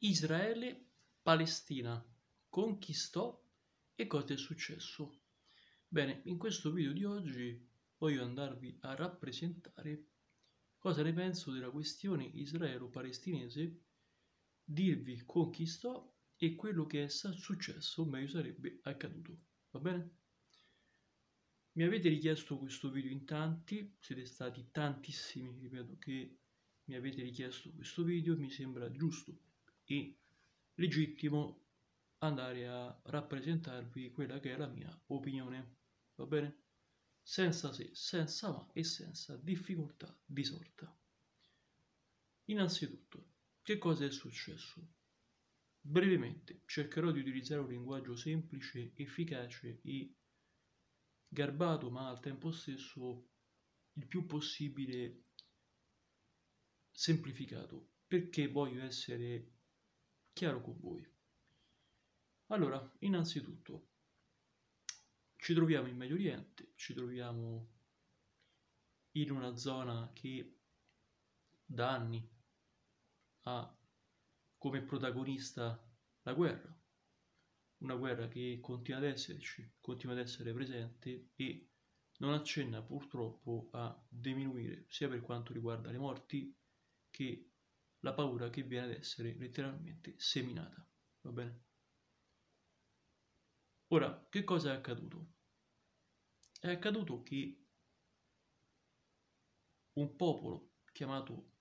Israele, Palestina conquistò e cosa è successo? Bene, in questo video di oggi voglio andarvi a rappresentare cosa ne penso della questione israelo-palestinese, dirvi conquistò e quello che è successo, o meglio sarebbe accaduto. Va bene? Mi avete richiesto questo video in tanti, siete stati tantissimi, ripeto, che mi avete richiesto questo video, mi sembra giusto legittimo andare a rappresentarvi quella che è la mia opinione, va bene? Senza se, senza ma e senza difficoltà di sorta. Innanzitutto, che cosa è successo? Brevemente cercherò di utilizzare un linguaggio semplice, efficace e garbato ma al tempo stesso il più possibile semplificato perché voglio essere chiaro con voi. Allora, innanzitutto, ci troviamo in Medio Oriente, ci troviamo in una zona che da anni ha come protagonista la guerra, una guerra che continua ad esserci, continua ad essere presente e non accenna purtroppo a diminuire sia per quanto riguarda le morti che la paura che viene ad essere letteralmente seminata. Va bene? Ora, che cosa è accaduto? È accaduto che un popolo chiamato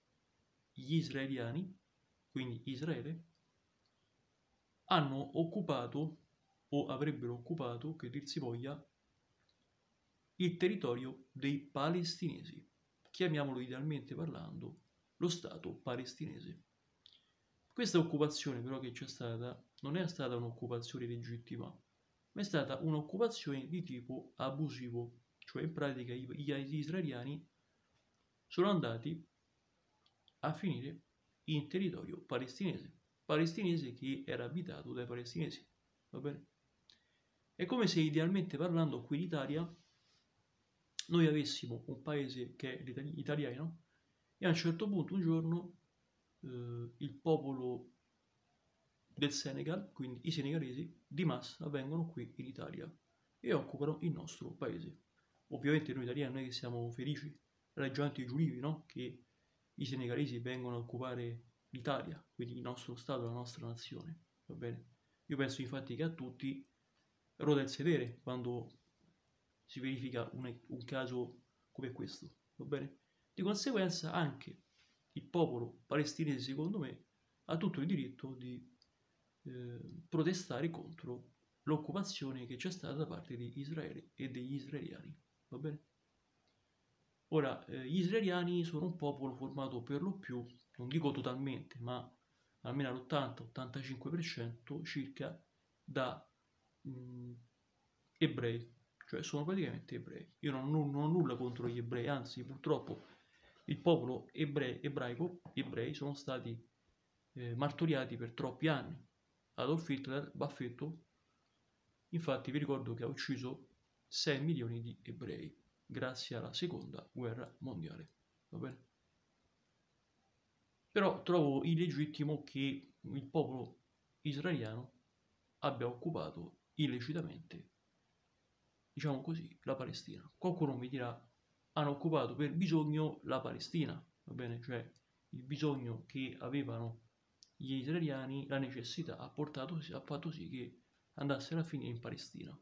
gli israeliani, quindi Israele, hanno occupato o avrebbero occupato, che dir si voglia, il territorio dei palestinesi, chiamiamolo idealmente parlando, lo Stato palestinese. Questa occupazione però che c'è stata non è stata un'occupazione legittima, ma è stata un'occupazione di tipo abusivo, cioè in pratica gli israeliani sono andati a finire in territorio palestinese palestinese che era abitato dai palestinesi. Va bene? È come se idealmente parlando qui in Italia noi avessimo un paese che è l'italiano a un certo punto un giorno eh, il popolo del Senegal, quindi i senegalesi, di massa vengono qui in Italia e occupano il nostro paese. Ovviamente noi italiani non che siamo felici, raggianti giulivi, no? Che i senegalesi vengono a occupare l'Italia, quindi il nostro Stato, la nostra nazione. Va bene? Io penso infatti che a tutti rode il sedere quando si verifica un, un caso come questo. Va bene? Di conseguenza anche il popolo palestinese, secondo me, ha tutto il diritto di eh, protestare contro l'occupazione che c'è stata da parte di Israele e degli israeliani. Va bene? Ora, eh, gli israeliani sono un popolo formato per lo più, non dico totalmente, ma almeno all'80-85% circa da mh, ebrei, cioè sono praticamente ebrei. Io non, non, ho nulla contro gli ebrei, anzi purtroppo il popolo ebre, ebraico, ebrei sono stati eh, martoriati per troppi anni. Adolf Hitler, baffetto, infatti vi ricordo che ha ucciso 6 milioni di ebrei grazie alla seconda guerra mondiale. Va bene? Però trovo illegittimo che il popolo israeliano abbia occupato illecitamente, diciamo così, la Palestina. Qualcuno mi dirà, hanno occupato per bisogno la Palestina, va bene? Cioè il bisogno che avevano gli israeliani, la necessità ha, portato, ha fatto sì che andassero a finire in Palestina.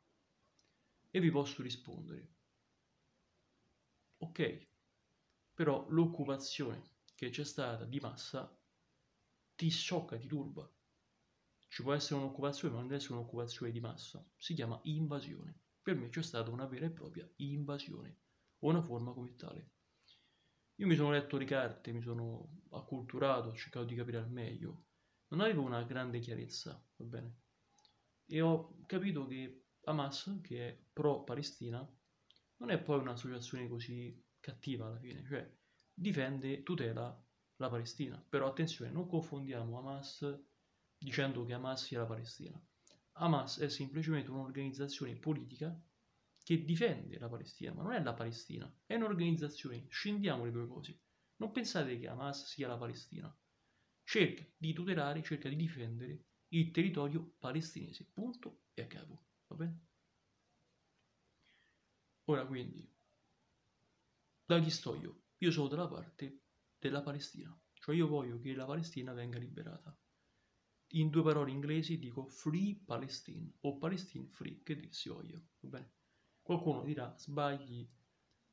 E vi posso rispondere, ok, però l'occupazione che c'è stata di massa ti sciocca, ti turba. Ci può essere un'occupazione, ma non deve essere un'occupazione di massa, si chiama invasione. Per me c'è stata una vera e propria invasione, una forma come tale. Io mi sono letto le carte, mi sono acculturato, ho cercato di capire al meglio. Non avevo una grande chiarezza, va bene? E ho capito che Hamas, che è pro-Palestina, non è poi un'associazione così cattiva alla fine, cioè difende, tutela la Palestina. Però attenzione, non confondiamo Hamas dicendo che Hamas sia la Palestina. Hamas è semplicemente un'organizzazione politica che difende la Palestina, ma non è la Palestina, è un'organizzazione, scendiamo le due cose. Non pensate che Hamas sia la Palestina. cerca di tutelare, cerca di difendere il territorio palestinese. Punto e a capo. Va bene? Ora quindi, da chi sto io? Io sono dalla parte della Palestina, cioè io voglio che la Palestina venga liberata. In due parole inglesi dico Free Palestine o Palestine Free, che dir si voglia, va bene? Qualcuno dirà sbagli,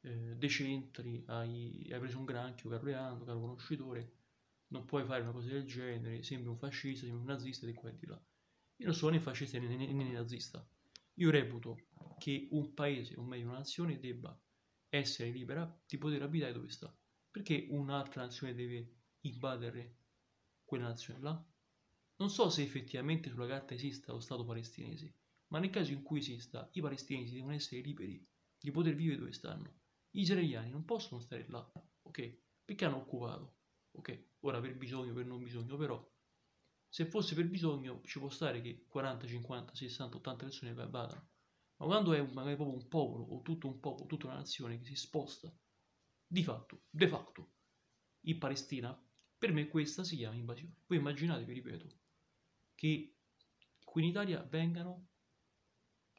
eh, decentri, hai, hai, preso un granchio, caro Leandro, caro conoscitore, non puoi fare una cosa del genere, sembri un fascista, sembri un nazista di qua e di là. Io non sono né fascista né, né, né nazista. Io reputo che un paese, o meglio una nazione, debba essere libera di poter abitare dove sta. Perché un'altra nazione deve invadere quella nazione là? Non so se effettivamente sulla carta esista lo Stato palestinese, ma nel caso in cui esista, i palestinesi devono essere liberi di poter vivere dove stanno. Gli israeliani non possono stare là, ok? Perché hanno occupato, ok? Ora per bisogno, per non bisogno, però se fosse per bisogno ci può stare che 40, 50, 60, 80 persone vadano. Ma quando è magari proprio un popolo o tutto un popolo, tutta una nazione che si sposta, di fatto, de facto, in Palestina, per me questa si chiama invasione. Voi immaginatevi, ripeto, che qui in Italia vengano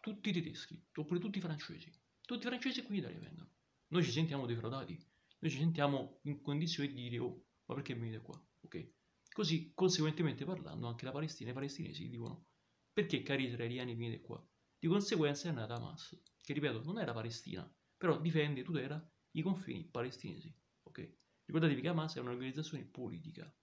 tutti i tedeschi, oppure tutti i francesi. Tutti i francesi qui in Italia vengono. Noi ci sentiamo defraudati, noi ci sentiamo in condizioni di dire, oh, ma perché venite qua? Ok? Così, conseguentemente parlando, anche la Palestina e i palestinesi dicono, perché cari israeliani venite qua? Di conseguenza è nata Hamas, che ripeto, non era Palestina, però difende e tutela i confini palestinesi, ok? Ricordatevi che Hamas è un'organizzazione politica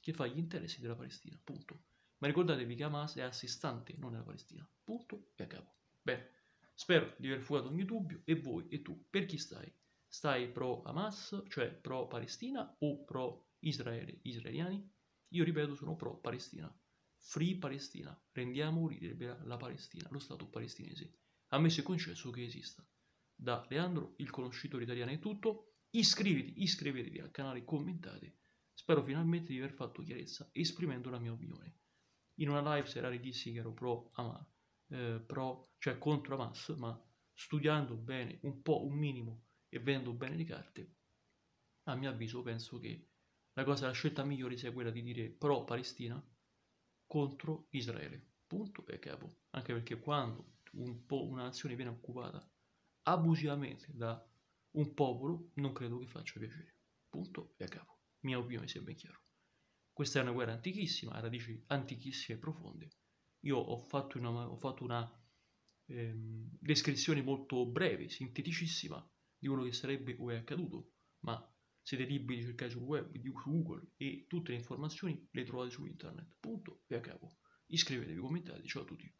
che fa gli interessi della Palestina, punto. Ma ricordatevi che Hamas è assistante, non nella Palestina, punto e a capo. Bene, spero di aver fugato ogni dubbio e voi e tu, per chi stai? Stai pro Hamas, cioè pro Palestina o pro Israele, israeliani? Io ripeto, sono pro Palestina. Free Palestina. Rendiamo libera la Palestina, lo Stato palestinese. Ammesso e concesso che esista. Da Leandro, il conoscitore italiano è tutto. Iscriviti, iscrivetevi al canale, commentate. Spero finalmente di aver fatto chiarezza esprimendo la mia opinione. In una live serale dissi che ero pro Hamas eh, pro, cioè contro Hamas, ma studiando bene un po', un minimo e vedendo bene le carte, a mio avviso penso che la cosa, la scelta migliore sia quella di dire pro Palestina contro Israele. Punto e capo. Anche perché quando un una nazione viene occupata abusivamente da un popolo, non credo che faccia piacere. Punto e capo. Mia opinione sia ben chiaro. Questa è una guerra antichissima, ha radici antichissime e profonde io ho fatto una, ho fatto una ehm, descrizione molto breve, sinteticissima di quello che sarebbe o è accaduto, ma siete liberi di cercare sul web, su Google e tutte le informazioni le trovate su internet. Punto e a capo. Iscrivetevi, commentate, ciao a tutti.